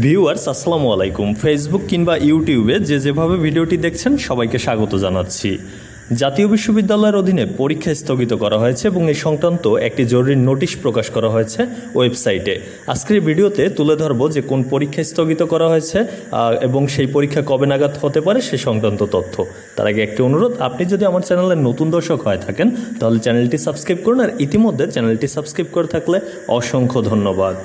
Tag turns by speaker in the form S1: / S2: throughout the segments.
S1: Viewers, আসসালামু আলাইকুম। Facebook কিংবা ইউটিউবে যে যেভাবে ভিডিওটি দেখছেন, সবাইকে স্বাগত জানাচ্ছি। জাতীয় বিশ্ববিদ্যালয়ের অধীনে পরীক্ষা স্থগিত করা হয়েছে এবং এই সংক্রান্ত একটি জরুরি নোটিশ প্রকাশ করা হয়েছে ওয়েবসাইটে। আজকের ভিডিওতে তুলে ধরবো যে কোন পরীক্ষা স্থগিত করা হয়েছে এবং সেই পরীক্ষা কবে নাগাদ হতে পারে সে সংক্রান্ত তথ্য। তার আগে একটি অনুরোধ, আপনি যদি আমার চ্যানেলের নতুন দর্শক হয়ে থাকেন, তাহলে চ্যানেলটি সাবস্ক্রাইব করুন, আর ইতিমধ্যে চ্যানেলটি সাবস্ক্রাইব করে থাকলে অসংখ্য ধন্যবাদ।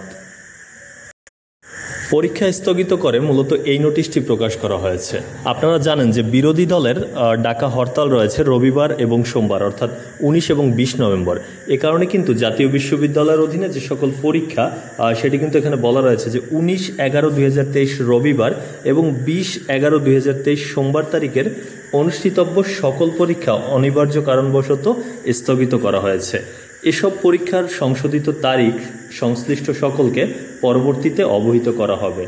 S1: পরীক্ষা স্থগিত করে মূলত এই নোটিশটি প্রকাশ করা হয়েছে। আপনারা জানেন যে বিরোধী দলের ডাকা হরতাল রয়েছে রবিবার এবং সোমবার, অর্থাৎ উনিশ এবং বিশ নভেম্বর। এ কারণে কিন্তু জাতীয় বিশ্ববিদ্যালয়ের অধীনে যে সকল পরীক্ষা সেটি কিন্তু এখানে বলা রয়েছে যে উনিশ এগারো দুই রবিবার এবং বিশ এগারো দুই সোমবার তারিখের অনুষ্ঠিতব্য সকল পরীক্ষা অনিবার্য কারণবশত স্থগিত করা হয়েছে। এসব পরীক্ষার সংশোধিত তারিখ সংশ্লিষ্ট সকলকে পরবর্তীতে অবহিত করা হবে।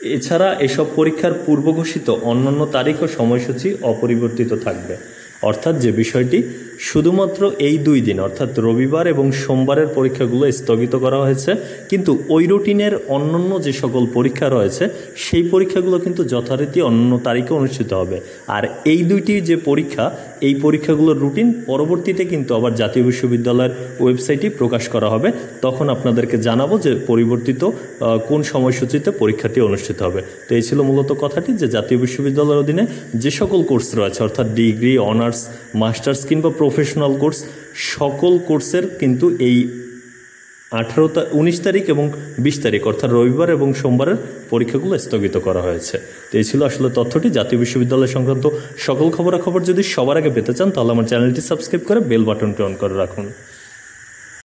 S1: এছাড়া এসব পরীক্ষার পূর্বঘোষিত অন্যান্য তারিখ ও সময়সূচি অপরিবর্তিত থাকবে। অর্থাৎ যে বিষয়টি শুধুমাত্র এই দুই দিন, অর্থাৎ রবিবার এবং সোমবারের পরীক্ষাগুলো স্থগিত করা হয়েছে, কিন্তু ওই রুটিনের অন্যান্য যে সকল পরীক্ষা রয়েছে, সেই পরীক্ষাগুলো কিন্তু যথারীতি অন্য তারিখে অনুষ্ঠিত হবে। আর এই দুইটি যে পরীক্ষা, এই পরীক্ষাগুলোর রুটিন পরবর্তীতে কিন্তু আবার জাতীয় বিশ্ববিদ্যালয়ের ওয়েবসাইটে প্রকাশ করা হবে। তখন আপনাদেরকে জানাব যে পরিবর্তিত কোন সময়সূচিতে পরীক্ষাটি অনুষ্ঠিত হবে। তো এই ছিল মূলত কথাটি যে জাতীয় বিশ্ববিদ্যালয়ের অধীনে যে সকল কোর্স রয়েছে, অর্থাৎ ডিগ্রি, অনার্স, মাস্টার্স কিংবা প্রফেশনাল কোর্স সকল কোর্সের কিন্তু এই আঠারো উনিশ তারিখ এবং বিশ তারিখ, অর্থাৎ রবিবার এবং সোমবারের পরীক্ষাগুলো স্থগিত করা হয়েছে। তো এই ছিল আসলে তথ্যটি। জাতীয় বিশ্ববিদ্যালয় সংক্রান্ত সকল খবরাখবর যদি সবার আগে পেতে চান, তাহলে আমার চ্যানেলটি সাবস্ক্রাইব করে বেল বাটনটি অন করে রাখুন।